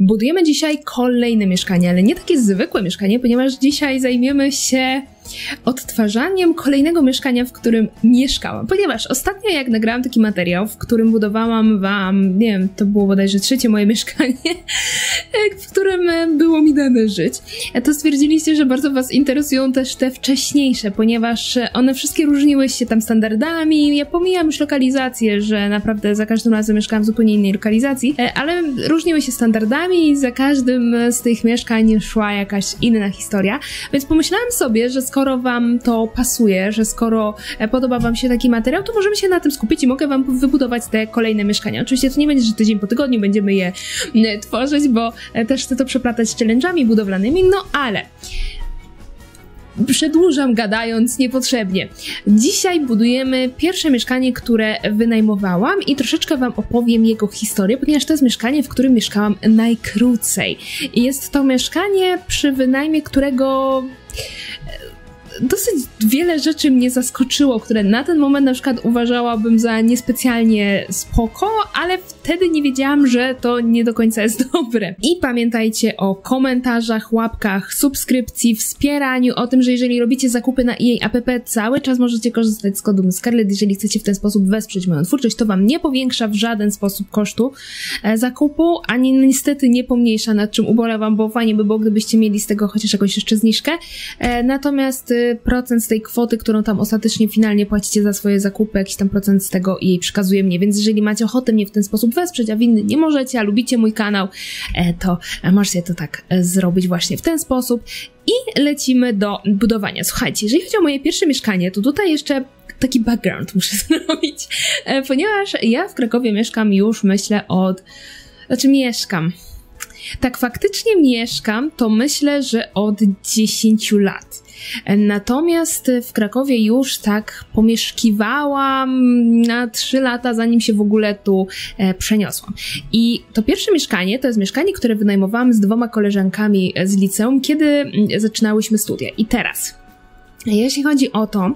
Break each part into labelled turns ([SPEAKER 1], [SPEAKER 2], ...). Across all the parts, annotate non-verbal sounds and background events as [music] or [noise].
[SPEAKER 1] Budujemy dzisiaj kolejne mieszkanie, ale nie takie zwykłe mieszkanie, ponieważ dzisiaj zajmiemy się odtwarzaniem kolejnego mieszkania, w którym mieszkałam. Ponieważ ostatnio jak nagrałam taki materiał, w którym budowałam wam, nie wiem, to było bodajże trzecie moje [laughs] mieszkanie, w którym było mi dane żyć, to stwierdziliście, że bardzo was interesują też te wcześniejsze, ponieważ one wszystkie różniły się tam standardami. Ja pomijam już lokalizację, że naprawdę za każdym razem mieszkałam w zupełnie innej lokalizacji, ale różniły się standardami i za każdym z tych mieszkań szła jakaś inna historia. Więc pomyślałam sobie, że skoro Wam to pasuje, że skoro e, podoba Wam się taki materiał, to możemy się na tym skupić i mogę Wam wybudować te kolejne mieszkania. Oczywiście to nie będzie, że tydzień po tygodniu będziemy je tworzyć, bo e, też chcę to przeplatać z challenge'ami budowlanymi, no ale przedłużam gadając niepotrzebnie. Dzisiaj budujemy pierwsze mieszkanie, które wynajmowałam i troszeczkę Wam opowiem jego historię, ponieważ to jest mieszkanie, w którym mieszkałam najkrócej. Jest to mieszkanie, przy wynajmie którego dosyć wiele rzeczy mnie zaskoczyło, które na ten moment na przykład uważałabym za niespecjalnie spoko, ale wtedy nie wiedziałam, że to nie do końca jest [laughs] dobre. I pamiętajcie o komentarzach, łapkach, subskrypcji, wspieraniu, o tym, że jeżeli robicie zakupy na EA app, cały czas możecie korzystać z kodu Scarlet, jeżeli chcecie w ten sposób wesprzeć moją twórczość, to wam nie powiększa w żaden sposób kosztu e, zakupu, ani niestety nie pomniejsza, nad czym ubolewam, bo fajnie by było, gdybyście mieli z tego chociaż jakąś jeszcze zniżkę. E, natomiast y, procent z tej kwoty, którą tam ostatecznie finalnie płacicie za swoje zakupy, jakiś tam procent z tego jej przekazuje mnie, więc jeżeli macie ochotę mnie w ten sposób wesprzeć, a nie możecie, a lubicie mój kanał, e, to możecie to tak e, zrobić właśnie w ten sposób i lecimy do budowania. Słuchajcie, jeżeli chodzi o moje pierwsze mieszkanie, to tutaj jeszcze taki background [laughs] muszę zrobić, e, ponieważ ja w Krakowie mieszkam już myślę od, znaczy mieszkam, tak faktycznie mieszkam, to myślę, że od 10 lat. Natomiast w Krakowie już tak pomieszkiwałam na 3 lata, zanim się w ogóle tu e, przeniosłam. I to pierwsze mieszkanie to jest mieszkanie, które wynajmowałam z dwoma koleżankami z liceum, kiedy mm, zaczynałyśmy studia. I teraz jeśli chodzi o to,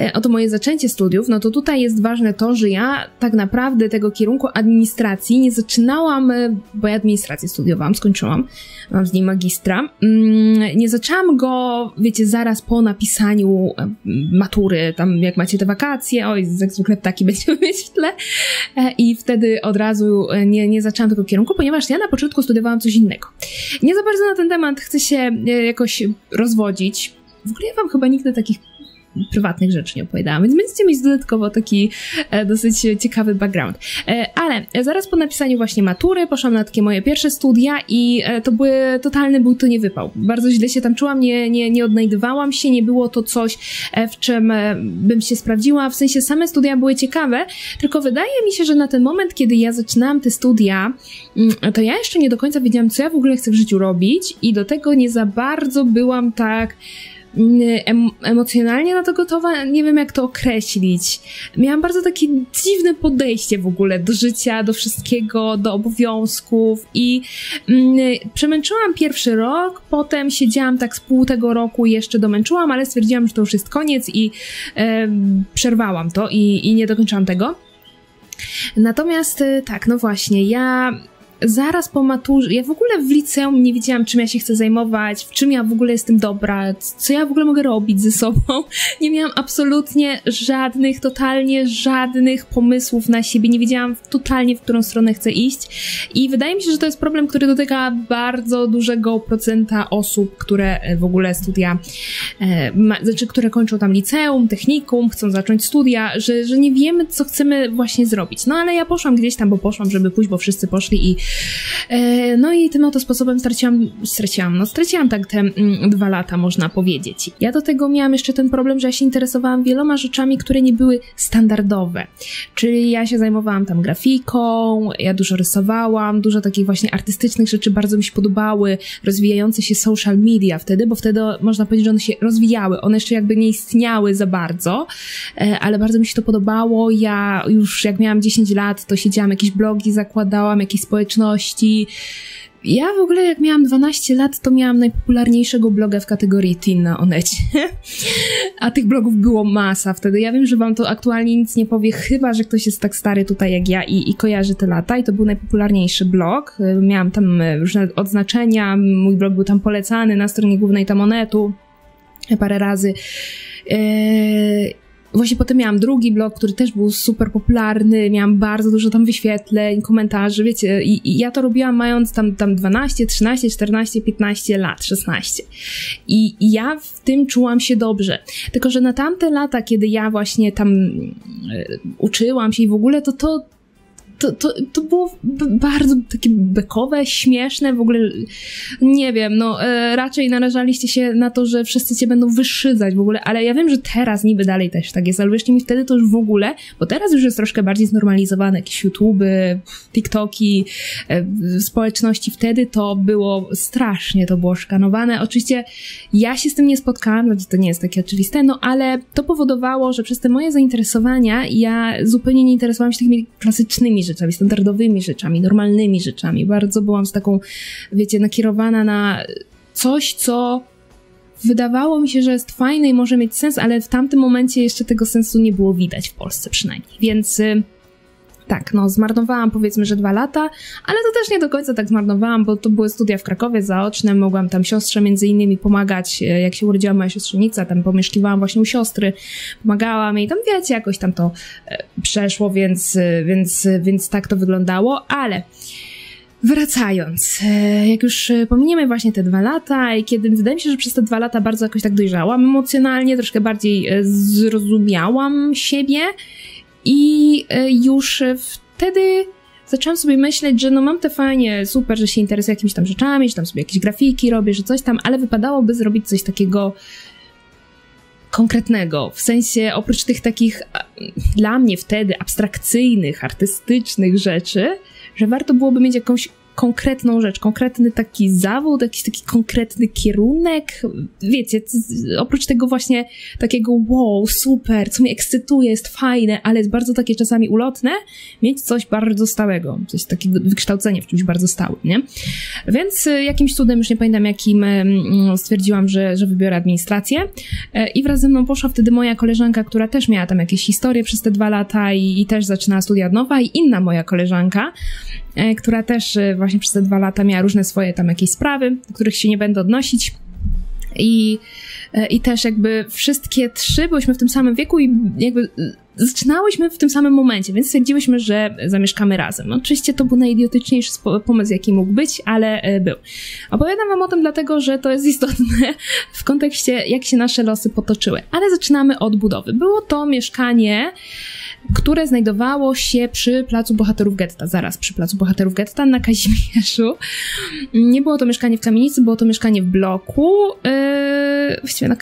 [SPEAKER 1] e, o to moje zaczęcie studiów, no to tutaj jest ważne to, że ja tak naprawdę tego kierunku administracji nie zaczynałam, e, bo ja administrację studiowałam, skończyłam, mam z niej magistra. Mm, nie zaczęłam go, wiecie, zaraz po napisaniu e, matury, tam jak macie te wakacje, oj, jak zwykle ptaki [laughs] będziemy mieć w tle. I wtedy od razu nie, nie zaczęłam tego kierunku, ponieważ ja na początku studiowałam coś innego. Nie za bardzo na ten temat chcę się jakoś rozwodzić, w ogóle ja wam chyba nigdy takich prywatnych rzeczy nie opowiadałam, więc będziecie mieć dodatkowo taki e, dosyć ciekawy background. E, ale zaraz po napisaniu właśnie matury poszłam na takie moje pierwsze studia i e, to były, totalny był to niewypał. Bardzo źle się tam czułam, nie, nie, nie odnajdywałam się, nie było to coś, e, w czym e, bym się sprawdziła, w sensie same studia były ciekawe, tylko wydaje mi się, że na ten moment, kiedy ja zaczynałam te studia, mm, to ja jeszcze nie do końca wiedziałam, co ja w ogóle chcę w życiu robić i do tego nie za bardzo byłam tak em emocjonalnie na to gotowa, nie wiem jak to określić. Miałam bardzo takie dziwne podejście w ogóle do życia, do wszystkiego, do obowiązków i mm, przemęczyłam pierwszy rok, potem siedziałam tak z pół tego roku jeszcze domęczyłam, ale stwierdziłam, że to już jest koniec i e, przerwałam to i, i nie dokończyłam tego. Natomiast e, tak, no właśnie, ja zaraz po maturze, ja w ogóle w liceum nie wiedziałam, czym ja się chcę zajmować, w czym ja w ogóle jestem dobra, co ja w ogóle mogę robić ze sobą. [laughs] Nie miałam absolutnie żadnych, totalnie żadnych pomysłów na siebie, nie wiedziałam totalnie, w którą stronę chcę iść. I wydaje mi się, że to jest problem, który dotyka bardzo dużego procenta osób, które e, w ogóle studia, e, ma, znaczy, które kończą tam liceum, technikum, chcą zacząć studia, że, że nie wiemy, co chcemy właśnie zrobić. No ale ja poszłam gdzieś tam, bo poszłam, żeby pójść, bo wszyscy poszli i no i tym oto sposobem straciłam, straciłam, no straciłam tak te mm, dwa lata, można powiedzieć. Ja do tego miałam jeszcze ten problem, że ja się interesowałam wieloma rzeczami, które nie były standardowe. Czyli ja się zajmowałam tam grafiką, ja dużo rysowałam, dużo takich właśnie artystycznych rzeczy bardzo mi się podobały, rozwijające się social media wtedy, bo wtedy można powiedzieć, że one się rozwijały. One jeszcze jakby nie istniały za bardzo, e, ale bardzo mi się to podobało. Ja już jak miałam 10 lat, to siedziałam jakieś blogi, zakładałam jakieś społeczności, ja w ogóle jak miałam 12 lat, to miałam najpopularniejszego bloga w kategorii teen na Onecie. [laughs] A tych blogów było masa wtedy. Ja wiem, że wam to aktualnie nic nie powie, chyba, że ktoś jest tak stary tutaj jak ja i, i kojarzy te lata. I to był najpopularniejszy blog. Miałam tam różne odznaczenia, mój blog był tam polecany na stronie głównej tam Onetu parę razy. Eee, Właśnie potem miałam drugi blog, który też był super popularny, miałam bardzo dużo tam wyświetleń, komentarzy, wiecie, i, i ja to robiłam mając tam, tam 12, 13, 14, 15 lat, 16. I, I ja w tym czułam się dobrze. Tylko, że na tamte lata, kiedy ja właśnie tam e, uczyłam się i w ogóle, to to to, to, to było bardzo takie bekowe, śmieszne, w ogóle nie wiem, no e, raczej narażaliście się na to, że wszyscy cię będą wyszydzać w ogóle, ale ja wiem, że teraz niby dalej też tak jest, ale wierzcie mi wtedy to już w ogóle, bo teraz już jest troszkę bardziej znormalizowane, jakieś YouTube, TikToki, e, społeczności, wtedy to było strasznie, to było szkanowane. Oczywiście ja się z tym nie spotkałam, no to nie jest takie oczywiste, no ale to powodowało, że przez te moje zainteresowania ja zupełnie nie interesowałam się takimi klasycznymi rzeczami, rzeczami, standardowymi rzeczami, normalnymi rzeczami. Bardzo byłam z taką, wiecie, nakierowana na coś, co wydawało mi się, że jest fajne i może mieć sens, ale w tamtym momencie jeszcze tego sensu nie było widać w Polsce przynajmniej. Więc y, tak, no zmarnowałam powiedzmy, że dwa lata, ale to też nie do końca tak zmarnowałam, bo to były studia w Krakowie zaoczne, mogłam tam siostrze między innymi pomagać, e, jak się urodziła moja siostrzenica, tam pomieszkiwałam właśnie u siostry, pomagałam jej, tam wiecie, jakoś tam to e, przeszło, więc, e, więc, więc tak to wyglądało, ale... Wracając, jak już pominiemy właśnie te dwa lata i kiedy wydaje mi się, że przez te dwa lata bardzo jakoś tak dojrzałam emocjonalnie, troszkę bardziej zrozumiałam siebie i e, już wtedy zaczęłam sobie myśleć, że no mam te fajnie, super, że się interesuję jakimiś tam rzeczami, że tam sobie jakieś grafiki robię, że coś tam, ale wypadałoby zrobić coś takiego konkretnego, w sensie oprócz tych takich dla mnie wtedy abstrakcyjnych, artystycznych rzeczy, że warto byłoby mieć jakąś konkretną rzecz, konkretny taki zawód, jakiś taki konkretny kierunek. Wiecie, oprócz tego właśnie takiego wow, super, co mnie ekscytuje, jest fajne, ale jest bardzo takie czasami ulotne, mieć coś bardzo stałego, coś takiego wykształcenie w czymś bardzo stałym, nie? Więc e, jakimś cudem, już nie pamiętam jakim, stwierdziłam, że, że wybiorę administrację e, i wraz ze mną poszła wtedy moja koleżanka, która też miała tam jakieś historie przez te dwa lata i, i też zaczynała studia od nowa i inna moja koleżanka, która też e, właśnie przez te dwa lata miała różne swoje tam jakieś sprawy, do których się nie będę odnosić. I, e, I też jakby wszystkie trzy byłyśmy w tym samym wieku i jakby zaczynałyśmy w tym samym momencie, więc stwierdziłyśmy, że zamieszkamy razem. No, oczywiście to był najidiotyczniejszy pomysł, jaki mógł być, ale był. Opowiadam wam o tym dlatego, że to jest [laughs] istotne w kontekście, jak się nasze losy potoczyły. Ale zaczynamy od budowy. Było to mieszkanie które znajdowało się przy Placu Bohaterów Getta, zaraz przy Placu Bohaterów Getta na Kazimierzu. Nie było to mieszkanie w kamienicy, było to mieszkanie w bloku. Yy, właściwie na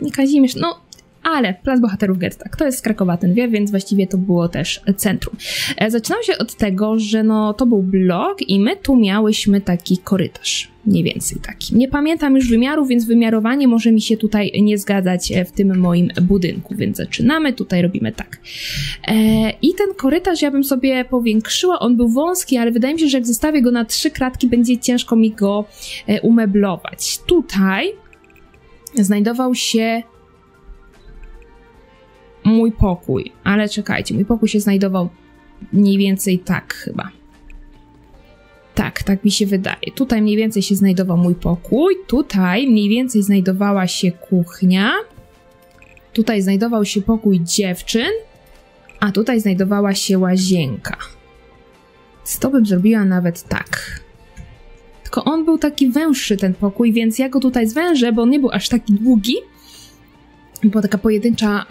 [SPEAKER 1] nie Kazimierz, no ale Plac Bohaterów Getta, kto jest z Krakowa, ten wie, więc właściwie to było też centrum. E, zaczynał się od tego, że no to był blok i my tu miałyśmy taki korytarz mniej więcej taki. Nie pamiętam już wymiaru, więc wymiarowanie może mi się tutaj nie zgadzać e, w tym moim budynku, więc zaczynamy, tutaj robimy tak. E, I ten korytarz ja bym sobie powiększyła, on był wąski, ale wydaje mi się, że jak zostawię go na trzy kratki, będzie ciężko mi go umeblować. Tutaj znajdował się mój pokój, ale czekajcie, mój pokój się znajdował mniej więcej tak chyba. Tak, tak mi się wydaje. Tutaj mniej więcej się znajdował mój pokój, tutaj mniej więcej znajdowała się kuchnia, tutaj znajdował się pokój dziewczyn, a tutaj znajdowała się łazienka. To bym zrobiła nawet tak. Tylko on był taki węższy, ten pokój, więc ja go tutaj zwężę, bo on nie był aż taki długi, była taka pojedyncza,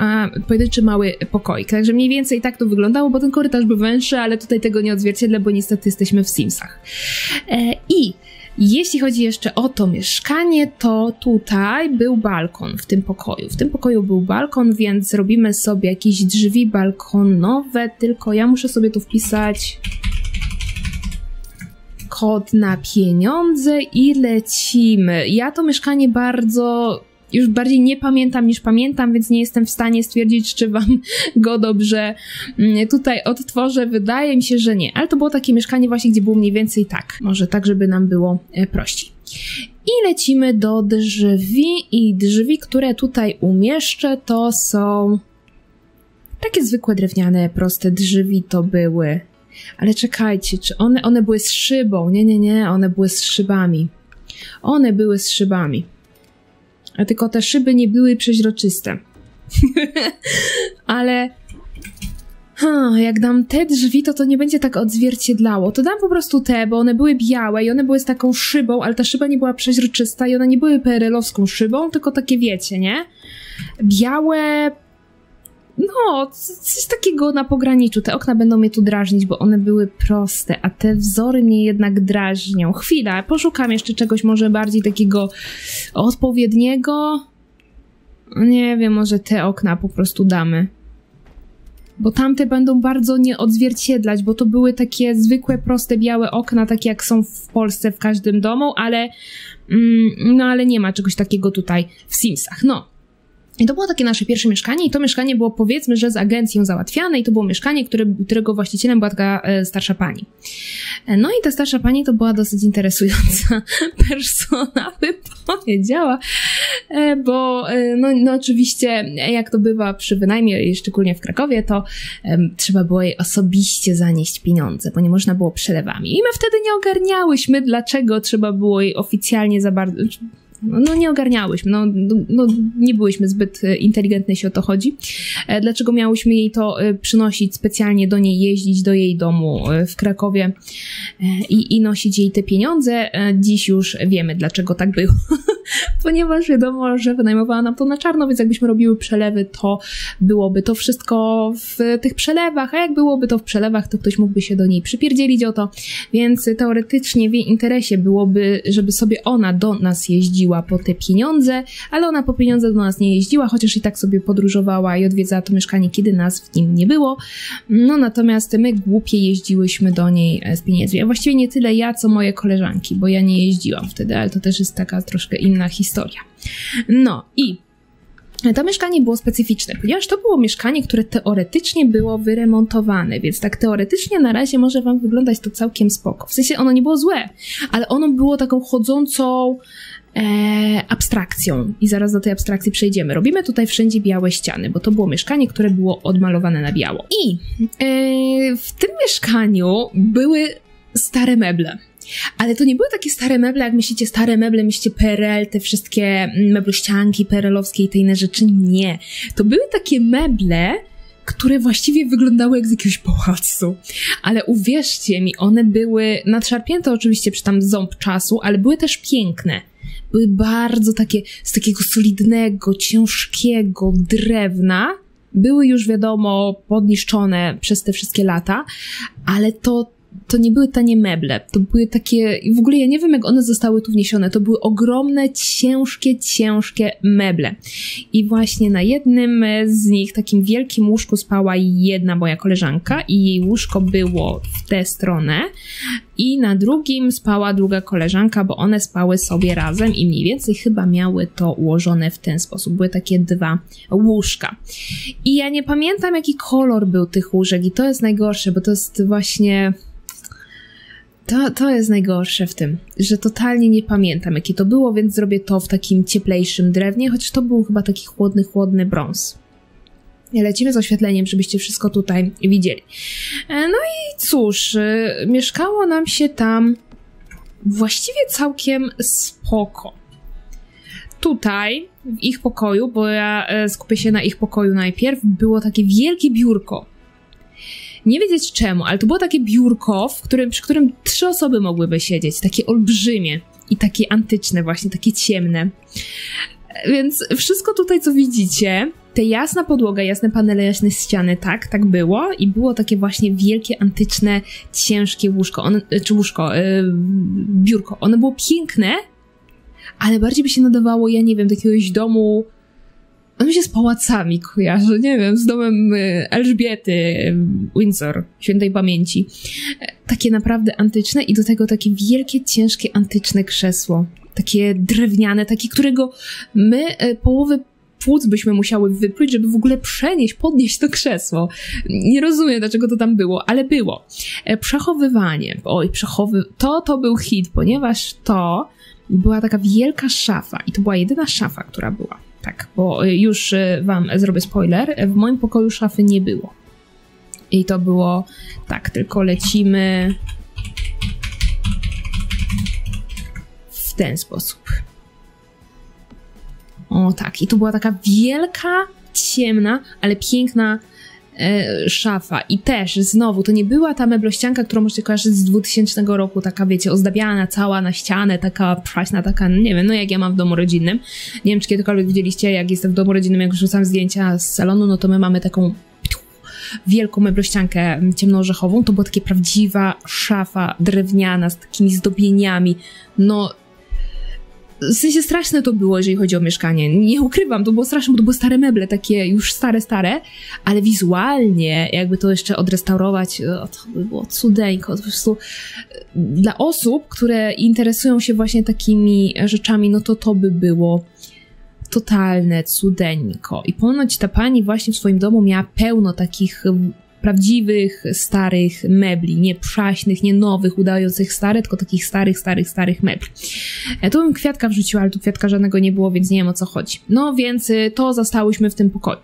[SPEAKER 1] pojedynczy mały pokoik. Także mniej więcej tak to wyglądało, bo ten korytarz był węższy, ale tutaj tego nie odzwierciedlę, bo niestety jesteśmy w Simsach. E, I jeśli chodzi jeszcze o to mieszkanie, to tutaj był balkon w tym pokoju. W tym pokoju był balkon, więc robimy sobie jakieś drzwi balkonowe, tylko ja muszę sobie tu wpisać kod na pieniądze i lecimy. Ja to mieszkanie bardzo już bardziej nie pamiętam niż pamiętam, więc nie jestem w stanie stwierdzić, czy wam [laughs] go dobrze mm, tutaj odtworzę. Wydaje mi się, że nie, ale to było takie mieszkanie właśnie, gdzie było mniej więcej tak. Może tak, żeby nam było e, prościej. I lecimy do drzwi i drzwi, które tutaj umieszczę, to są takie zwykłe drewniane, proste drzwi to były. Ale czekajcie, czy one, one były z szybą? Nie, nie, nie, one były z szybami. One były z szybami. Tylko te szyby nie były przeźroczyste. [laughs] Ale Hmm, jak dam te drzwi, to to nie będzie tak odzwierciedlało. To dam po prostu te, bo one były białe i one były z taką szybą, ale ta szyba nie była przeźroczysta i one nie były PRL-owską szybą, tylko takie wiecie, nie? Białe... No, coś takiego na pograniczu. Te okna będą mnie tu drażnić, bo one były proste, a te wzory mnie jednak drażnią. Chwila, poszukam jeszcze czegoś może bardziej takiego odpowiedniego. Nie wiem, może te okna po prostu damy bo tamte będą bardzo nie odzwierciedlać, bo to były takie zwykłe, proste, białe okna, takie jak są w Polsce w każdym domu, ale mm, no ale nie ma czegoś takiego tutaj w Simsach. No, i to było takie nasze pierwsze mieszkanie i to mieszkanie było powiedzmy, że z agencją załatwiane i to było mieszkanie, które, którego właścicielem była taka e, starsza pani. E, no i ta starsza pani to była dosyć interesująca [laughs] persona, [laughs] bym powiedziała, e, bo no, no oczywiście jak to bywa przy wynajmie, szczególnie w Krakowie, to trzeba było jej osobiście zanieść pieniądze, bo nie można było przelewami. I my wtedy nie ogarniałyśmy, dlaczego trzeba było jej oficjalnie za bardzo no, nie ogarniałyśmy, no, no, no, nie byłyśmy zbyt e, inteligentne, jeśli o to chodzi. E, dlaczego miałyśmy jej to e, przynosić, specjalnie do niej jeździć, do jej domu w Krakowie i, i nosić jej te pieniądze? Dziś już wiemy, dlaczego tak było. [laughs] Ponieważ wiadomo, że wynajmowała nam to na czarno, więc jakbyśmy robiły przelewy, to byłoby to wszystko w tych przelewach, a jak byłoby to w przelewach, to ktoś mógłby się do niej przypierdzielić o to, więc teoretycznie w jej interesie byłoby, żeby sobie ona do nas jeździła po te pieniądze, ale ona po pieniądze do nas nie jeździła, chociaż i tak sobie podróżowała i odwiedzała to mieszkanie, kiedy nas w nim nie było. No natomiast my głupie jeździłyśmy do niej e, z pieniędzmi. A właściwie nie tyle ja, co moje koleżanki, bo ja nie jeździłam wtedy, ale to też jest taka troszkę inna historia. No i to mieszkanie było specyficzne, ponieważ to było mieszkanie, które teoretycznie było wyremontowane, więc tak teoretycznie na razie może wam wyglądać to całkiem spoko. W sensie ono nie było złe, ale ono było taką chodzącą e, abstrakcją i zaraz do tej abstrakcji przejdziemy. Robimy tutaj wszędzie białe ściany, bo to było mieszkanie, które było odmalowane na biało. I e, w tym mieszkaniu były stare meble. Ale to nie były takie stare meble, jak myślicie, stare meble, myślicie PRL, te wszystkie meblościanki PRL-owskie i te inne rzeczy. Nie. To były takie meble, które właściwie wyglądały jak z jakiegoś pałacu. Ale uwierzcie mi, one były nadszarpnięte oczywiście przy tam ząb czasu, ale były też piękne były bardzo takie, z takiego solidnego, ciężkiego drewna. Były już wiadomo podniszczone przez te wszystkie lata, ale to to nie były tanie meble, to były takie, w ogóle ja nie wiem jak one zostały tu wniesione, to były ogromne, ciężkie, ciężkie meble. I właśnie na jednym z nich, takim wielkim łóżku spała jedna moja koleżanka i jej łóżko było w tę stronę, i na drugim spała druga koleżanka, bo one spały sobie razem i mniej więcej chyba miały to ułożone w ten sposób. Były takie dwa łóżka. I ja nie pamiętam, jaki kolor był tych łóżek, i to jest najgorsze, bo to jest właśnie to, to jest najgorsze w tym, że totalnie nie pamiętam, jakie to było, więc zrobię to w takim cieplejszym drewnie, chociaż to był chyba taki chłodny, chłodny brąz. Lecimy z oświetleniem, żebyście wszystko tutaj widzieli. E, no i cóż, e, mieszkało nam się tam właściwie całkiem spoko. Tutaj, w ich pokoju, bo ja e, skupię się na ich pokoju najpierw, było takie wielkie biurko nie wiedzieć czemu, ale to było takie biurko, w którym, przy którym trzy osoby mogłyby siedzieć, takie olbrzymie i takie antyczne właśnie, takie ciemne. Więc wszystko tutaj, co widzicie, te jasna podłoga, jasne panele, jasne ściany, tak, tak było i było takie właśnie wielkie, antyczne, ciężkie łóżko, czy łóżko, yy, biurko. Ono było piękne, ale bardziej by się nadawało, ja nie wiem, do jakiegoś domu on mi się z pałacami kojarzy, nie wiem, z domem y, Elżbiety y, Windsor, świętej pamięci. E, takie naprawdę antyczne i do tego takie wielkie, ciężkie, antyczne krzesło. takie drewniane, takie, którego my e, połowę płuc byśmy musiały wypluć, żeby w ogóle przenieść, podnieść to krzesło. Nie rozumiem, dlaczego to tam było, ale było. E, przechowywanie. Oj, przechowy... To to był hit, ponieważ to była taka wielka szafa i to była jedyna szafa, która była. Tak, bo już e, wam zrobię spoiler. W moim pokoju szafy nie było. I to było tak, tylko lecimy w ten sposób. O tak, i to była taka wielka, ciemna, ale piękna e, szafa. I też, znowu, to nie była ta meblościanka, którą możecie kojarzyć z 2000 roku, taka wiecie, ozdabiana cała na ścianę, taka praśna, taka, nie wiem, no jak ja mam w domu rodzinnym. Nie wiem, czy kiedykolwiek widzieliście, jak jestem w domu rodzinnym, jak rzucam zdjęcia z salonu, no to my mamy taką wielką meblościankę ciemno-orzechową. To była taka prawdziwa szafa drewniana z takimi zdobieniami. No, w sensie straszne to było, jeżeli chodzi o mieszkanie. Nie ukrywam, to było straszne, bo to były stare meble, takie już stare, stare, ale wizualnie, jakby to jeszcze odrestaurować, o, to by było cudeńko. Po prostu dla osób, które interesują się właśnie takimi rzeczami, no to to by było totalne cudeńko. I ponoć ta pani właśnie w swoim domu miała pełno takich prawdziwych, starych mebli, nie przaśnych, nie nowych, udających stare, tylko takich starych, starych, starych mebli. E, tu bym kwiatka wrzuciła, ale tu kwiatka żadnego nie było, więc nie wiem o co chodzi. No więc y, to zastałyśmy w tym pokoju.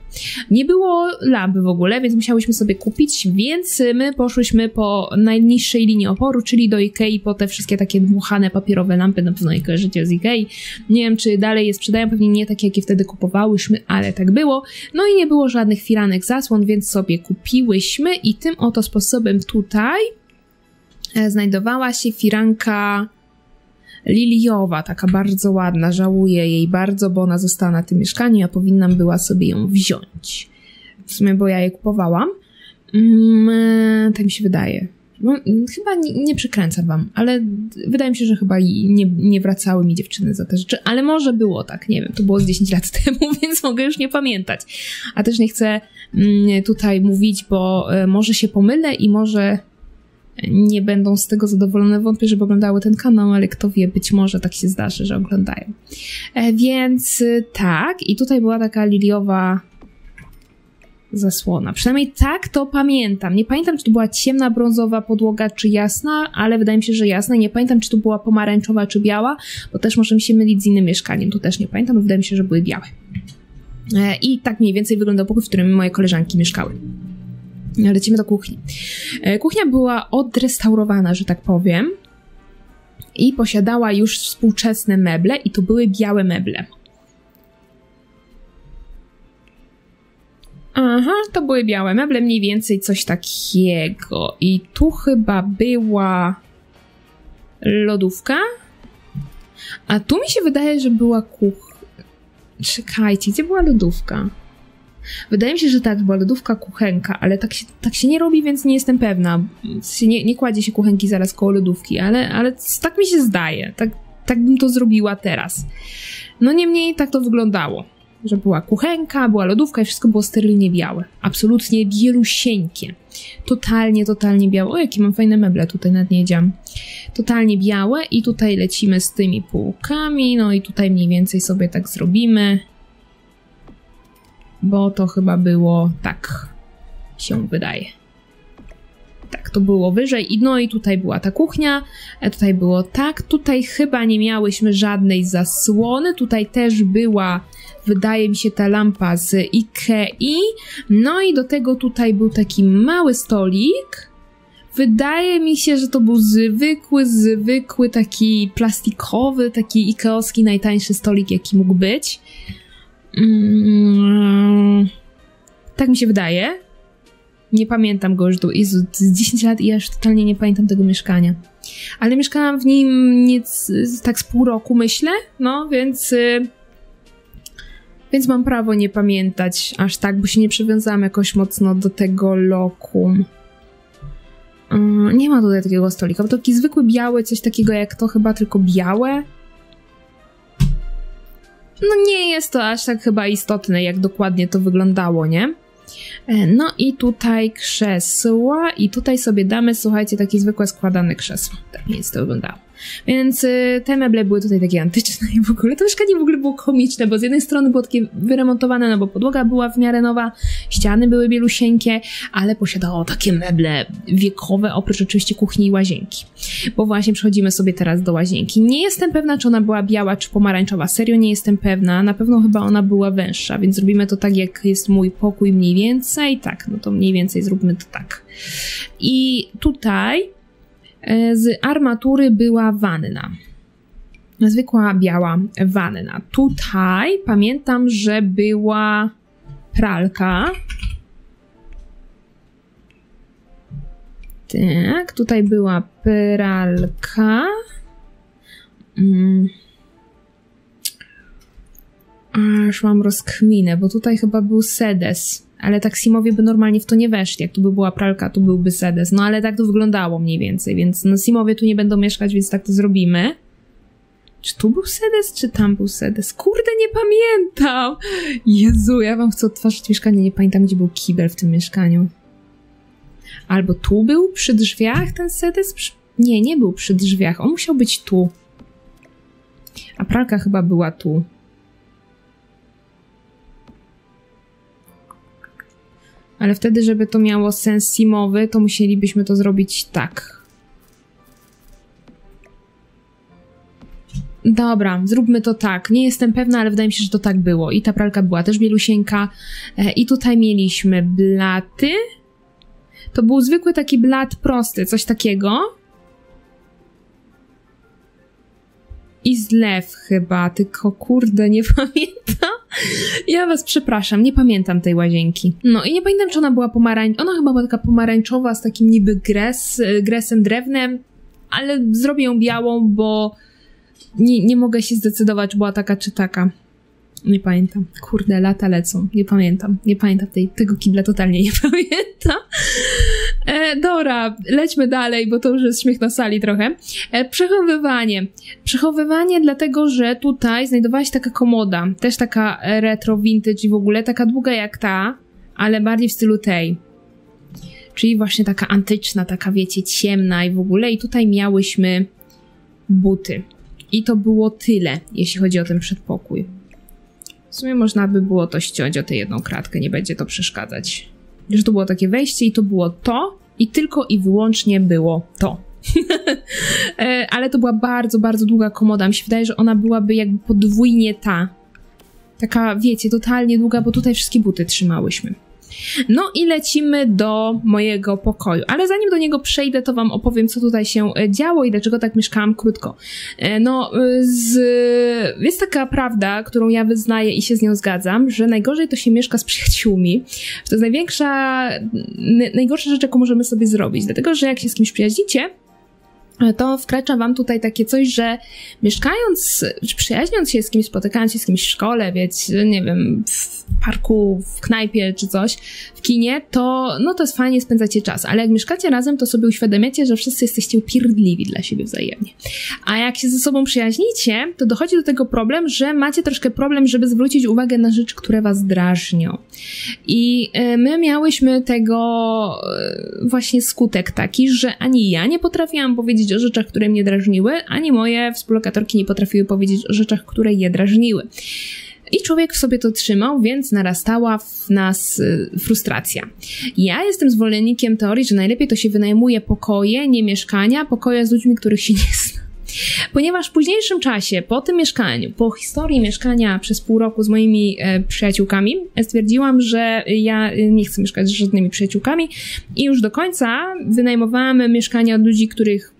[SPEAKER 1] Nie było lampy w ogóle, więc musiałyśmy sobie kupić, więc my poszłyśmy po najniższej linii oporu, czyli do Ikei, po te wszystkie takie dmuchane papierowe lampy, na pewno je kojarzycie z Ikei. Nie wiem, czy dalej je sprzedają, pewnie nie takie, jakie wtedy kupowałyśmy, ale tak było. No i nie było żadnych filanek zasłon, więc sobie kupiłyśmy i tym oto sposobem tutaj e, znajdowała się firanka liliowa, taka bardzo ładna. Żałuję jej bardzo, bo ona została na tym mieszkaniu, ja powinnam była sobie ją wziąć. W sumie, bo ja je kupowałam. Mm, e, tak mi się wydaje. No, chyba nie, nie przekręcam wam, ale wydaje mi się, że chyba nie, nie wracały mi dziewczyny za te rzeczy, ale może było tak, nie wiem, to było z 10 lat [laughs] temu, więc mogę już nie pamiętać. A też nie chcę mm, tutaj mówić, bo e, może się pomylę i może nie będą z tego zadowolone. Wątpię, żeby oglądały ten kanał, ale kto wie, być może tak się zdarzy, że oglądają. E, więc e, tak, i tutaj była taka liliowa zasłona. Przynajmniej tak to pamiętam. Nie pamiętam, czy to była ciemna brązowa podłoga, czy jasna, ale wydaje mi się, że jasna. Nie pamiętam, czy to była pomarańczowa, czy biała, bo też możemy się mylić z innym mieszkaniem. Tu też nie pamiętam, wydaje mi się, że były białe. E, I tak mniej więcej wyglądał pokój, w którym moje koleżanki mieszkały. Lecimy do kuchni. E, kuchnia była odrestaurowana, że tak powiem, i posiadała już współczesne meble, i to były białe meble. Aha, to były białe meble, mniej więcej coś takiego. I tu chyba była lodówka. A tu mi się wydaje, że była kuchnia. Czekajcie, gdzie była lodówka? Wydaje mi się, że tak, była lodówka, kuchenka, ale tak się, tak się nie robi, więc nie jestem pewna. Nie, nie kładzie się kuchenki zaraz koło lodówki, ale, ale tak mi się zdaje. Tak, tak bym to zrobiła teraz. No niemniej tak to wyglądało że była kuchenka, była lodówka i wszystko było sterylnie białe. Absolutnie bielusieńkie. Totalnie, totalnie białe. O, jakie mam fajne meble tutaj nad wiedziałam. Totalnie białe i tutaj lecimy z tymi półkami, no i tutaj mniej więcej sobie tak zrobimy. Bo to chyba było tak się wydaje. Tak, to było wyżej. I no i tutaj była ta kuchnia, e, tutaj było tak. Tutaj chyba nie miałyśmy żadnej zasłony. Tutaj też była wydaje mi się ta lampa z Ikei. No i do tego tutaj był taki mały stolik. Wydaje mi się, że to był zwykły, zwykły, taki plastikowy, taki ikeowski najtańszy stolik, jaki mógł być. Mm, tak mi się wydaje. Nie pamiętam go już, do, Jezu, z 10 lat i ja już totalnie nie pamiętam tego mieszkania. Ale mieszkałam w nim nic, tak z pół roku, myślę, no więc... Y więc mam prawo nie pamiętać aż tak, bo się nie przywiązałam jakoś mocno do tego lokum. nie ma tutaj takiego stolika, bo to taki zwykły biały, coś takiego jak to chyba tylko białe. No nie jest to aż tak chyba istotne, jak dokładnie to wyglądało, nie? E, no i tutaj krzesła i tutaj sobie damy, słuchajcie, takie zwykłe składane krzesło. Tak więc to wyglądało. Więc y, te meble były tutaj takie antyczne i w ogóle to mieszkanie w ogóle było komiczne, bo z jednej strony było takie wyremontowane, no bo podłoga była w miarę nowa, ściany były bielusieńkie, ale posiadało takie meble wiekowe, oprócz oczywiście kuchni i łazienki. Bo właśnie przechodzimy sobie teraz do łazienki. Nie jestem pewna, czy ona była biała, czy pomarańczowa. Serio nie jestem pewna. Na pewno chyba ona była węższa, więc zrobimy to tak, jak jest mój pokój mniej więcej. Tak, no to mniej więcej zróbmy to tak. I tutaj z armatury była wanna. Zwykła biała wanna. Tutaj pamiętam, że była pralka. Tak, tutaj była pralka. Mm. Aż mam rozkminę, bo tutaj chyba był sedes. Ale tak Simowie by normalnie w to nie weszli. Jak tu by była pralka, tu byłby sedes. No ale tak to wyglądało mniej więcej, więc no Simowie tu nie będą mieszkać, więc tak to zrobimy. Czy tu był sedes, czy tam był sedes? Kurde, nie pamiętam! Jezu, ja wam chcę odtwarzać mieszkanie, nie pamiętam, gdzie był kibel w tym mieszkaniu. Albo tu był przy drzwiach ten sedes? Nie, nie był przy drzwiach. On musiał być tu. A pralka chyba była tu. Ale wtedy, żeby to miało sens simowy, to musielibyśmy to zrobić tak. Dobra, zróbmy to tak. Nie jestem pewna, ale wydaje mi się, że to tak było. I ta pralka była też bielusieńka. E, I tutaj mieliśmy blaty. To był zwykły taki blat prosty, coś takiego. I zlew chyba, tylko kurde, nie [laughs] pamiętam. Ja was przepraszam, nie pamiętam tej łazienki. No i nie pamiętam, czy ona była pomarańczowa. Ona chyba była taka pomarańczowa z takim niby gres, gresem drewnem, ale zrobię ją białą, bo nie, nie mogę się zdecydować, była taka czy taka. Nie pamiętam. Kurde, lata lecą. Nie pamiętam. Nie pamiętam tej, tego kibla totalnie nie [laughs] pamiętam. E, dobra, lećmy dalej, bo to już jest śmiech na sali trochę. E, przechowywanie. Przechowywanie dlatego, że tutaj znajdowała się taka komoda. Też taka retro, vintage i w ogóle taka długa jak ta, ale bardziej w stylu tej. Czyli właśnie taka antyczna, taka wiecie, ciemna i w ogóle. I tutaj miałyśmy buty. I to było tyle, jeśli chodzi o ten przedpokój. W sumie można by było to ściąć o tę jedną kratkę, nie będzie to przeszkadzać. Że to było takie wejście i to było to i tylko i wyłącznie było to. [laughs] E, ale to była bardzo, bardzo długa komoda. Mi się wydaje, że ona byłaby jakby podwójnie ta. Taka, wiecie, totalnie długa, bo tutaj wszystkie buty trzymałyśmy. No i lecimy do mojego pokoju. Ale zanim do niego przejdę, to wam opowiem, co tutaj się e, działo i dlaczego tak mieszkałam krótko. E, no, e, z... jest taka prawda, którą ja wyznaję i się z nią zgadzam, że najgorzej to się mieszka z przyjaciółmi. To jest największa, najgorsza rzecz, jaką możemy sobie zrobić. Dlatego, że jak się z kimś przyjaźnicie, to wkracza wam tutaj takie coś, że mieszkając, czy przyjaźniąc się z kimś, spotykając się z kimś w szkole, wiecie, nie wiem, w parku, w knajpie czy coś, w kinie, to no to jest fajnie, spędzacie czas, ale jak mieszkacie razem, to sobie uświadamiacie, że wszyscy jesteście upierdliwi dla siebie wzajemnie. A jak się ze sobą przyjaźnicie, to dochodzi do tego problem, że macie troszkę problem, żeby zwrócić uwagę na rzeczy, które was drażnią. I e, my miałyśmy tego e, właśnie skutek taki, że ani ja nie potrafiłam powiedzieć o rzeczach, które mnie drażniły, ani moje współlokatorki nie potrafiły powiedzieć o rzeczach, które je drażniły. I człowiek w sobie to trzymał, więc narastała w nas y, frustracja. Ja jestem zwolennikiem teorii, że najlepiej to się wynajmuje pokoje, nie mieszkania, pokoje z ludźmi, których się nie zna. Ponieważ w późniejszym czasie, po tym mieszkaniu, po historii mieszkania przez pół roku z moimi e, przyjaciółkami, stwierdziłam, że ja nie chcę mieszkać z żadnymi przyjaciółkami i już do końca wynajmowałam mieszkania od ludzi, których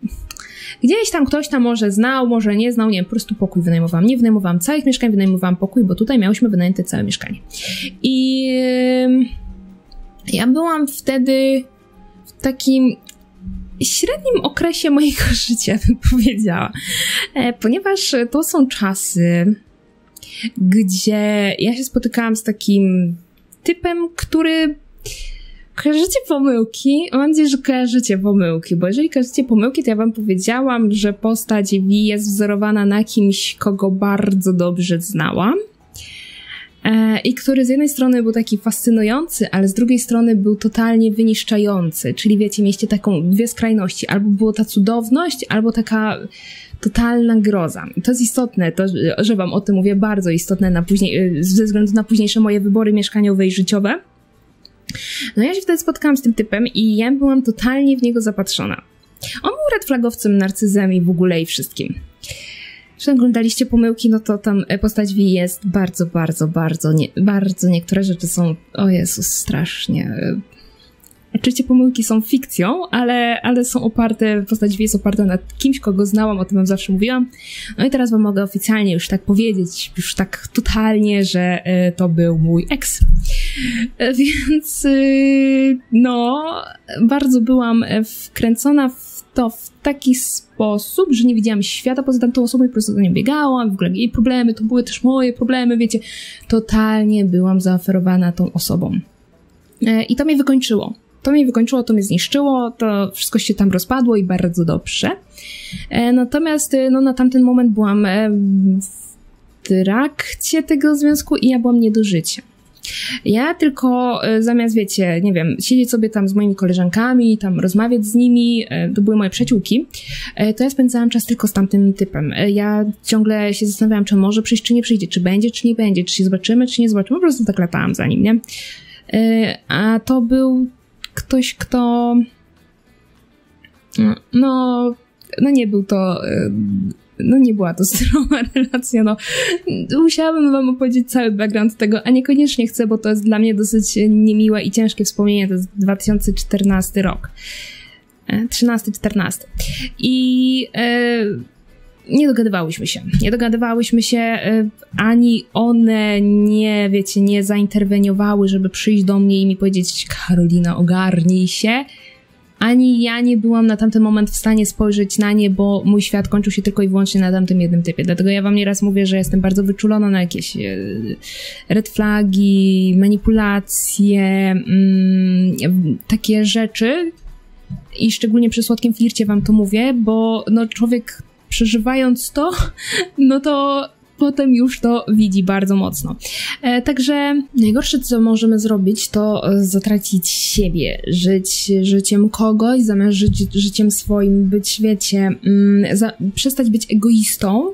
[SPEAKER 1] Gdzieś tam ktoś tam może znał, może nie znał, nie wiem, po prostu pokój wynajmowałam. Nie wynajmowałam całych mieszkań, wynajmowałam pokój, bo tutaj miałyśmy wynajęte całe mieszkanie. I ja byłam wtedy w takim średnim okresie mojego [laughs] życia, bym powiedziała. E, ponieważ to są czasy, gdzie ja się spotykałam z takim typem, który Kojarzycie pomyłki? Mam nadzieję, że kojarzycie pomyłki, bo jeżeli kojarzycie pomyłki, to ja wam powiedziałam, że postać V jest wzorowana na kimś, kogo bardzo dobrze znałam. E, I który z jednej strony był taki fascynujący, ale z drugiej strony był totalnie wyniszczający. Czyli wiecie, mieście taką dwie skrajności. Albo była ta cudowność, albo taka totalna groza. I to jest istotne, to, że wam o tym mówię, bardzo istotne na później, ze względu na późniejsze moje wybory mieszkaniowe i życiowe. No ja się wtedy spotkałam z tym typem i ja byłam totalnie w niego zapatrzona. On był red flagowcem, narcyzem i w ogóle i wszystkim. Jeśli oglądaliście pomyłki, no to tam postać V jest bardzo, bardzo, bardzo, nie, bardzo niektóre rzeczy są, o Jezus, strasznie. Oczywiście pomyłki są fikcją, ale, ale są oparte, postać V jest oparta na kimś, kogo znałam, o tym wam zawsze mówiłam. No i teraz wam mogę oficjalnie już tak powiedzieć, już tak totalnie, że y, to był mój ex. Więc no, bardzo byłam wkręcona w to w taki sposób, że nie widziałam świata poza tamtą osobą i po prostu za nią biegałam, w ogóle jej problemy, to były też moje problemy, wiecie. Totalnie byłam zaoferowana tą osobą. E, I to mnie wykończyło. To mnie wykończyło, to mnie zniszczyło, to wszystko się tam rozpadło i bardzo dobrze. E, natomiast e, no, na tamten moment byłam w trakcie tego związku i ja byłam nie do życia. Ja tylko e, zamiast, wiecie, nie wiem, siedzieć sobie tam z moimi koleżankami, tam rozmawiać z nimi, e, to były moje przyjaciółki, e, to ja spędzałam czas tylko z tamtym typem. Ja ciągle się zastanawiałam, czy może przyjść, czy nie przyjdzie, czy będzie, czy nie będzie, czy się zobaczymy, czy nie zobaczymy, po prostu tak latałam za nim, nie? A to był ktoś, kto no, no nie był to no nie była to [laughs] zdrowa relacja, no. Musiałabym wam opowiedzieć cały background tego, a niekoniecznie chcę, bo to jest dla mnie dosyć niemiłe i ciężkie wspomnienie, to jest 2014 rok. 13-14. E, I e, nie dogadywałyśmy się. Nie dogadywałyśmy się, e, ani one nie, wiecie, nie zainterweniowały, żeby przyjść do mnie i mi powiedzieć, Karolina, ogarnij się ani ja nie byłam na tamten moment w stanie spojrzeć na nie, bo mój świat kończył się tylko i wyłącznie na tamtym jednym typie. Dlatego ja wam nieraz mówię, że jestem bardzo wyczulona na jakieś e, red flagi, manipulacje, mm, takie rzeczy. I szczególnie przy słodkim flircie wam to mówię, bo no człowiek przeżywając to, [laughs] no to potem już to widzi bardzo mocno. E, także najgorsze, co możemy zrobić, to e, zatracić siebie, żyć życiem kogoś, zamiast żyć życiem swoim, być, wiecie, mm, za, przestać być egoistą,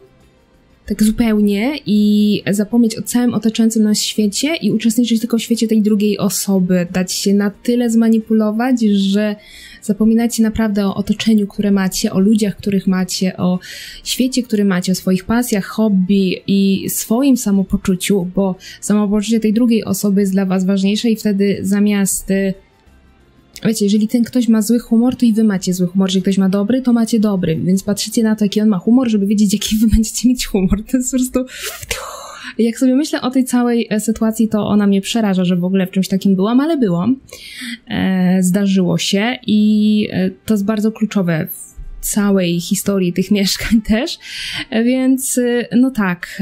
[SPEAKER 1] tak zupełnie i zapomnieć o całym otaczającym nas świecie i uczestniczyć tylko w świecie tej drugiej osoby, dać się na tyle zmanipulować, że zapominacie naprawdę o otoczeniu, które macie, o ludziach, których macie, o świecie, który macie, o swoich pasjach, hobby i swoim samopoczuciu, bo samopoczucie tej drugiej osoby jest dla was ważniejsze i wtedy zamiast y, wiecie, jeżeli ten ktoś ma zły humor, to i wy macie zły humor. Jeżeli ktoś ma dobry, to macie dobry, więc patrzycie na to, jaki on ma humor, żeby wiedzieć, jaki wy będziecie mieć humor. To jest po prostu... Jak sobie myślę o tej całej e, sytuacji, to ona mnie przeraża, że w ogóle w czymś takim byłam, ale byłam. E, zdarzyło się i e, to jest bardzo kluczowe w całej historii tych mieszkań [laughs] też, więc no tak,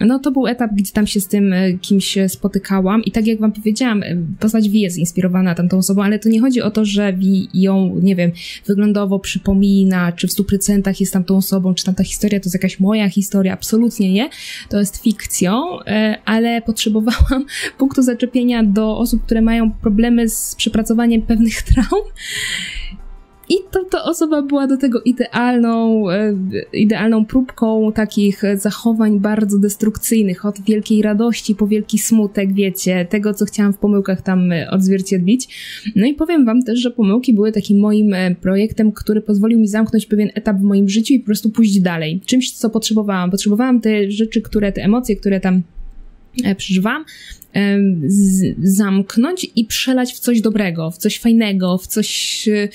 [SPEAKER 1] no to był etap, gdzie tam się z tym e, kimś spotykałam i tak jak wam powiedziałam, e, postać Vi jest inspirowana tamtą osobą, ale to nie chodzi o to, że Vi ją, nie wiem, wyglądowo przypomina, czy w stu procentach jest tamtą osobą, czy tamta historia to jest jakaś moja historia, absolutnie nie, to jest fikcją, ale potrzebowałam [laughs] punktu zaczepienia do osób, które mają problemy z przepracowaniem pewnych traum i to, ta osoba była do tego idealną, e, idealną próbką takich zachowań bardzo destrukcyjnych, od wielkiej radości po wielki smutek, wiecie, tego, co chciałam w pomyłkach tam e, odzwierciedlić. No i powiem wam też, że pomyłki były takim moim e, projektem, który pozwolił mi zamknąć pewien etap w moim życiu i po prostu pójść dalej. Czymś, co potrzebowałam. Potrzebowałam te rzeczy, które, te emocje, które tam przeżywam, zamknąć i przelać w coś dobrego, w coś fajnego, w coś e,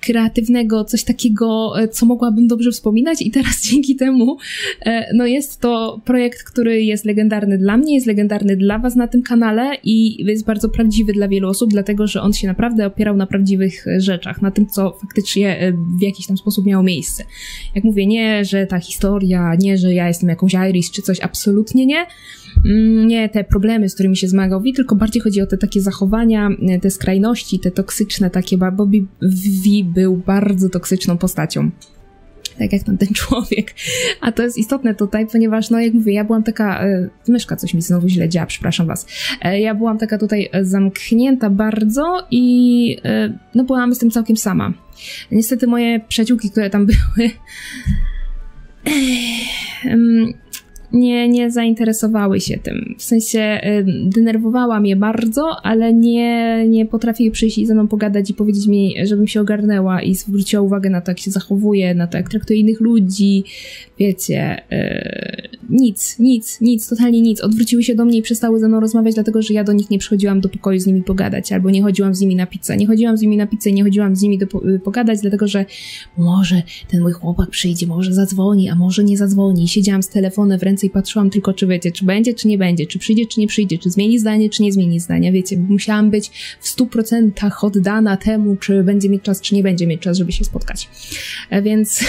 [SPEAKER 1] kreatywnego, coś takiego, e, co mogłabym dobrze wspominać i teraz [laughs] dzięki temu e, no jest to projekt, który jest legendarny dla mnie, jest legendarny dla was na tym kanale i jest bardzo prawdziwy dla wielu osób, dlatego, że on się naprawdę opierał na prawdziwych rzeczach, na tym, co faktycznie w jakiś tam sposób miało miejsce. Jak mówię, nie, że ta historia, nie, że ja jestem jakąś Iris czy coś, absolutnie nie, mm, nie te problemy, z którymi się Vi, tylko bardziej chodzi o te takie zachowania, e, te skrajności, te toksyczne takie, bo Bobby V był bardzo toksyczną postacią tak jak tam ten [laughs] człowiek. A to jest istotne tutaj, ponieważ, no jak mówię, ja byłam taka, e, myszka coś mi znowu źle działa, przepraszam was. E, ja byłam taka tutaj zamknięta bardzo i no byłam z tym całkiem sama. Niestety moje przyjaciółki, które tam były, [laughs] nie, nie zainteresowały się tym. W sensie denerwowała mnie bardzo, ale nie, nie potrafiły przyjść i ze mną pogadać i powiedzieć mi, żebym się ogarnęła i zwróciła uwagę na to, jak się zachowuje, na to, jak traktuje innych ludzi. Wiecie, y, nic, nic, nic, totalnie nic. Odwróciły się do mnie i przestały ze mną rozmawiać, dlatego że ja do nich nie przychodziłam do pokoju z nimi pogadać, albo nie chodziłam z nimi na pizzę. Nie chodziłam z nimi na pizzę, nie chodziłam z nimi do, y, pogadać, dlatego że może ten mój chłopak przyjdzie, może zadzwoni, a może nie zadzwoni. Siedziałam z telefonem w ręce i patrzyłam tylko, czy wiecie, czy będzie, czy nie będzie, czy przyjdzie, czy nie przyjdzie, czy zmieni zdanie, czy nie zmieni zdania, wiecie, musiałam być w stu procentach oddana temu, czy będzie mieć czas, czy nie będzie mieć czas, żeby się spotkać. E, więc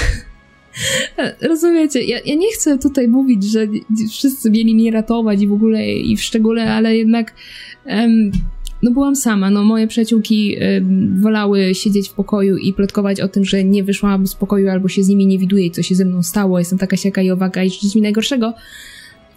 [SPEAKER 1] [laughs] rozumiecie, ja, ja nie chcę tutaj mówić, że wszyscy mieli mnie ratować i w ogóle, i w szczególe, ale jednak no byłam sama, no moje przyjaciółki y, wolały siedzieć w pokoju i plotkować o tym, że nie wyszłam z pokoju albo się z nimi nie widuję i co się ze mną stało, jestem taka siaka i owaka i życzyć mi najgorszego.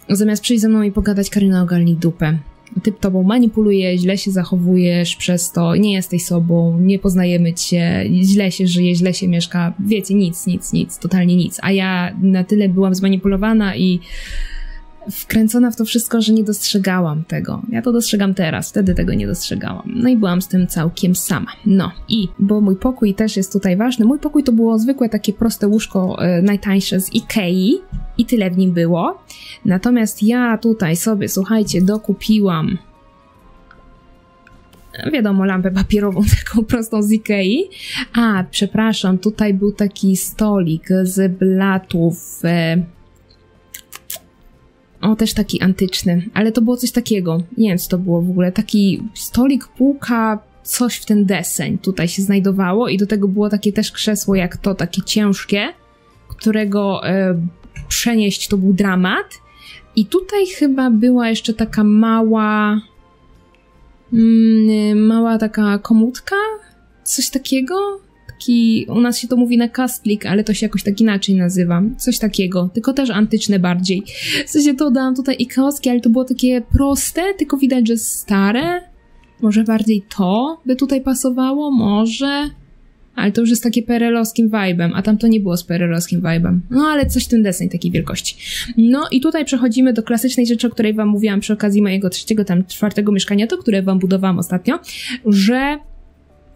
[SPEAKER 1] Zamiast przyjść ze mną i pogadać, Karyna ogarnij dupę. Typ tobą manipuluje, źle się zachowujesz przez to, nie jesteś sobą, nie poznajemy cię, źle się żyje, źle się mieszka, wiecie, nic, nic, nic, totalnie nic. A ja na tyle byłam zmanipulowana i wkręcona w to wszystko, że nie dostrzegałam tego. Ja to dostrzegam teraz, wtedy tego nie dostrzegałam. No i byłam z tym całkiem sama. No i, bo mój pokój też jest tutaj ważny. Mój pokój to było zwykłe takie proste łóżko y, najtańsze z Ikei i tyle w nim było. Natomiast ja tutaj sobie, słuchajcie, dokupiłam wiadomo, lampę papierową, [laughs] taką prostą z Ikei. A, przepraszam, tutaj był taki stolik z blatów. O, też taki antyczny, ale to było coś takiego. Nie wiem, co to było w ogóle. Taki stolik, półka, coś w ten deseń tutaj się znajdowało i do tego było takie też krzesło jak to, takie ciężkie, którego e, przenieść to był dramat. I tutaj chyba była jeszcze taka mała, mm, mała taka komódka, coś takiego taki, u nas się to mówi na kastlik, ale to się jakoś tak inaczej nazywa. Coś takiego, tylko też antyczne bardziej. W sensie to dałam tutaj ikeowskie, ale to było takie proste, tylko widać, że stare. Może bardziej to by tutaj pasowało? Może? Ale to już jest takie perelowskim vibe'em, a tam to nie było z perelowskim vibe'em. No ale coś tym deseń takiej wielkości. No i tutaj przechodzimy do klasycznej rzeczy, o której wam mówiłam przy okazji mojego trzeciego, tam czwartego mieszkania, to które wam budowałam ostatnio, że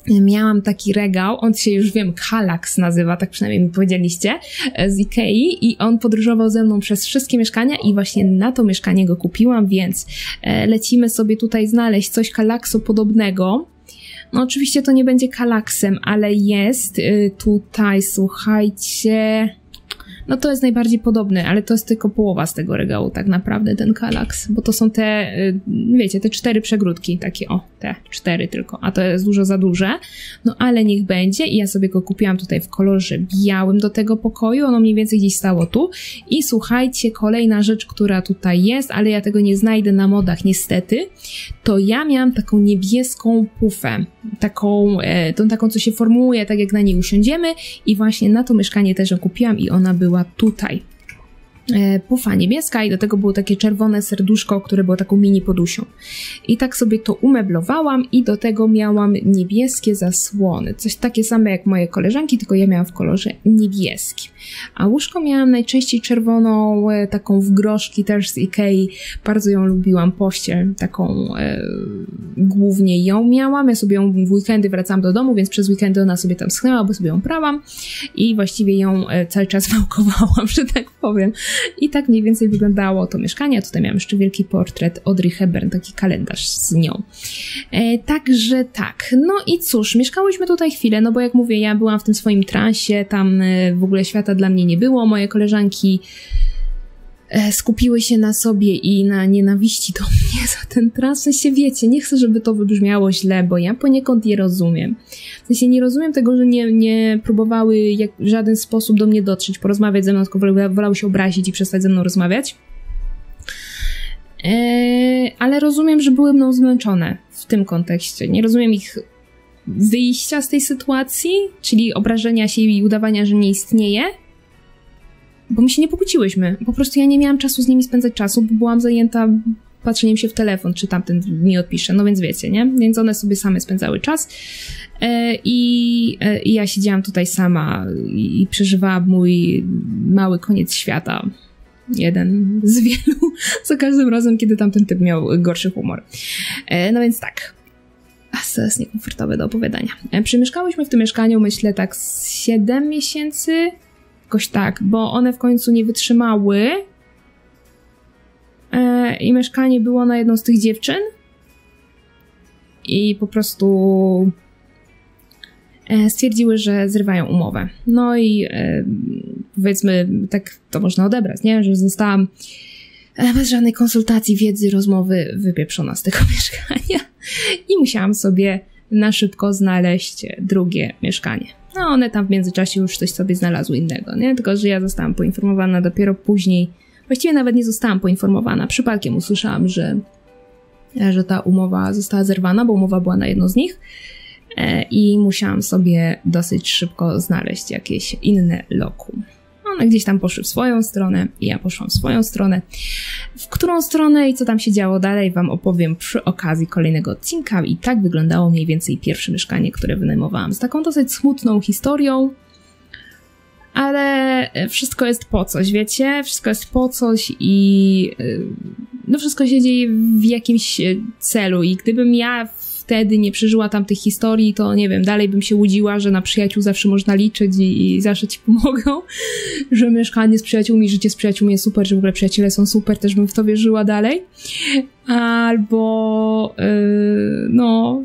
[SPEAKER 1] miałam taki regał, on się już wiem, Kalax nazywa, tak przynajmniej mi powiedzieliście, e, z Ikei i on podróżował ze mną przez wszystkie mieszkania i właśnie na to mieszkanie go kupiłam, więc e, lecimy sobie tutaj znaleźć coś Kalaxu podobnego. No oczywiście to nie będzie Kalaksem, ale jest y, tutaj, słuchajcie no to jest najbardziej podobny, ale to jest tylko połowa z tego regału tak naprawdę, ten Kalax, bo to są te, y, wiecie, te cztery przegródki, takie o, te cztery tylko, a to jest dużo za duże, no ale niech będzie i ja sobie go kupiłam tutaj w kolorze białym do tego pokoju, ono mniej więcej gdzieś stało tu. I słuchajcie, kolejna rzecz, która tutaj jest, ale ja tego nie znajdę na modach niestety, to ja miałam taką niebieską pufę, taką, e, tą taką, co się formuje, tak jak na niej usiądziemy i właśnie na to mieszkanie też ją kupiłam i ona była tutaj. E, pufa niebieska i do tego było takie czerwone serduszko, które było taką mini podusią. I tak sobie to umeblowałam i do tego miałam niebieskie zasłony. Coś takie same jak moje koleżanki, tylko ja miałam w kolorze niebieskim. A łóżko miałam najczęściej czerwoną, e, taką w groszki też z Ikei. Bardzo ją lubiłam, pościel taką e, głównie ją miałam. Ja sobie ją w weekendy wracałam do domu, więc przez weekendy ona sobie tam schnęła, bo sobie ją prałam i właściwie ją e, cały czas [laughs] wałkowałam, że tak powiem. I tak mniej więcej wyglądało to mieszkanie. Tutaj miałam jeszcze wielki portret Audrey Hepburn, taki kalendarz z nią. E, także tak. No i cóż, mieszkałyśmy tutaj chwilę, no bo jak mówię, ja byłam w tym swoim transie, tam e, w ogóle świata dla mnie nie było. Moje koleżanki skupiły się na sobie i na nienawiści do [laughs] mnie za ten trans. W wiecie, nie chcę, żeby to wybrzmiało źle, bo ja poniekąd je rozumiem. W sensie nie rozumiem tego, że nie, nie próbowały jak, w żaden sposób do mnie dotrzeć, porozmawiać ze mną, tylko wolały się obrazić i przestać ze mną rozmawiać. Eee, ale rozumiem, że były mną zmęczone w tym kontekście. Nie rozumiem ich wyjścia z tej sytuacji, czyli obrażenia się i udawania, że nie istnieje, bo my się nie pokłóciłyśmy. Po prostu ja nie miałam czasu z nimi spędzać czasu, bo byłam zajęta patrzeniem się w telefon, czy tamten mi odpisze, no więc wiecie, nie? Więc one sobie same spędzały czas e, i, e, i ja siedziałam tutaj sama i, przeżywałam mój mały koniec świata jeden z wielu, [laughs] za każdym razem, kiedy tamten typ miał gorszy humor. E, no więc tak. To jest niekomfortowe do opowiadania. Przemieszkałyśmy w tym mieszkaniu, myślę, tak z 7 miesięcy, jakoś tak, bo one w końcu nie wytrzymały e, i mieszkanie było na jedną z tych dziewczyn i po prostu stwierdziły, że zrywają umowę. No i powiedzmy, tak to można odebrać, nie? Że zostałam e, bez żadnej konsultacji, wiedzy, rozmowy wypieprzona z tego [laughs] mieszkania i musiałam sobie na szybko znaleźć drugie mieszkanie. No one tam w międzyczasie już coś sobie znalazły innego, nie? Tylko, że ja zostałam poinformowana dopiero później, właściwie nawet nie zostałam poinformowana, przypadkiem usłyszałam, że, że ta umowa została zerwana, bo umowa była na jedno z nich e, i musiałam sobie dosyć szybko znaleźć jakieś inne lokum. One gdzieś tam poszły w swoją stronę i ja poszłam w swoją stronę. W którą stronę i co tam się działo dalej wam opowiem przy okazji kolejnego odcinka i tak wyglądało mniej więcej pierwsze mieszkanie, które wynajmowałam. Z taką dosyć smutną historią, ale wszystko jest po coś, wiecie? Wszystko jest po coś i y, no wszystko się dzieje w jakimś celu i gdybym ja wtedy nie przeżyła tamtych historii, to nie wiem, dalej bym się łudziła, że na przyjaciół zawsze można liczyć i, i zawsze ci [laughs] pomogą, że mieszkanie z przyjaciółmi, życie z przyjaciółmi jest super, że w ogóle przyjaciele są super, też bym w to wierzyła dalej. Albo, yy, no,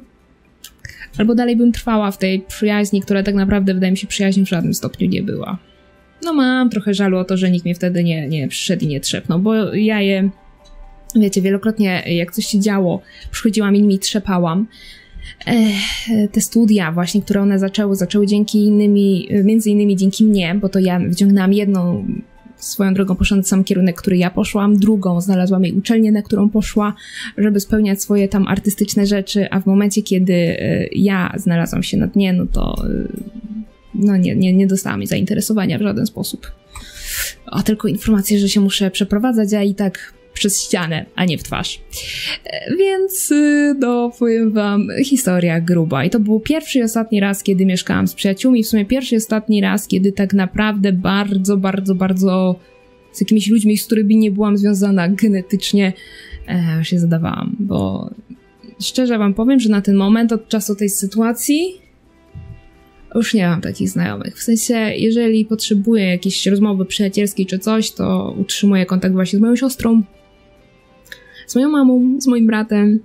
[SPEAKER 1] albo dalej bym trwała w tej przyjaźni, która tak naprawdę wydaje mi się przyjaźnią w żadnym stopniu nie była. No mam trochę żalu o to, że nikt mnie wtedy nie, nie przyszedł i nie trzepnął, bo ja je Wiecie, wielokrotnie jak coś się działo, przychodziłam i trzepałam. te studia właśnie, które one zaczęły, zaczęły dzięki innymi, między innymi dzięki mnie, bo to ja wyciągnęłam jedną swoją drogą poszłam na sam kierunek, który ja poszłam, drugą znalazłam jej uczelnię, na którą poszła, żeby spełniać swoje tam artystyczne rzeczy, a w momencie, kiedy e, ja znalazłam się na dnie, no to e, no nie, nie, nie dostałam jej zainteresowania w żaden sposób. A tylko informację, że się muszę przeprowadzać, a i tak przez ścianę, a nie w twarz. E, więc, y, no, powiem wam, historia gruba. I to był pierwszy i ostatni raz, kiedy mieszkałam z przyjaciółmi. W sumie pierwszy i ostatni raz, kiedy tak naprawdę bardzo, bardzo, bardzo z jakimiś ludźmi, z którymi nie byłam związana genetycznie, e, się zadawałam. Bo szczerze wam powiem, że na ten moment, od czasu tej sytuacji, już nie mam takich znajomych. W sensie, jeżeli potrzebuję jakiejś rozmowy przyjacielskiej czy coś, to utrzymuję kontakt właśnie z moją siostrą, z moją mamą, z moim bratem,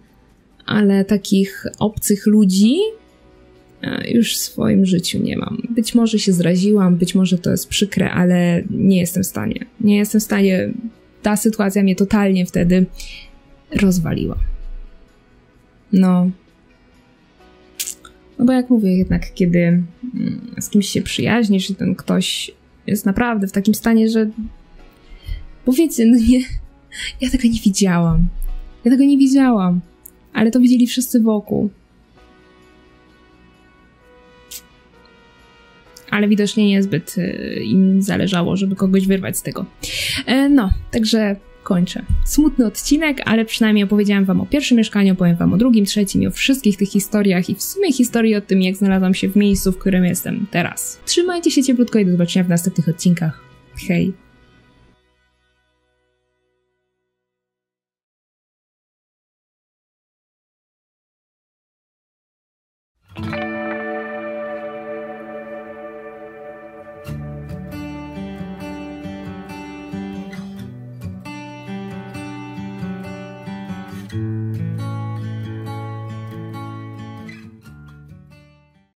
[SPEAKER 1] ale takich obcych ludzi e, już w swoim życiu nie mam. Być może się zraziłam, być może to jest przykre, ale nie jestem w stanie. Nie jestem w stanie. Ta sytuacja mnie totalnie wtedy rozwaliła. No. No bo jak mówię, jednak kiedy mm, z kimś się przyjaźnisz i ten ktoś jest naprawdę w takim stanie, że. Bo wiecie, no nie, ja tego nie widziałam. Ja tego nie widziałam, ale to widzieli wszyscy wokół. Ale widocznie niezbyt y, im zależało, żeby kogoś wyrwać z tego. E, no, także kończę. Smutny odcinek, ale przynajmniej opowiedziałam wam o pierwszym mieszkaniu, opowiem wam o drugim, trzecim i o wszystkich tych historiach i w sumie historii o tym, jak znalazłam się w miejscu, w którym jestem teraz. Trzymajcie się cieplutko i do zobaczenia w następnych odcinkach. Hej!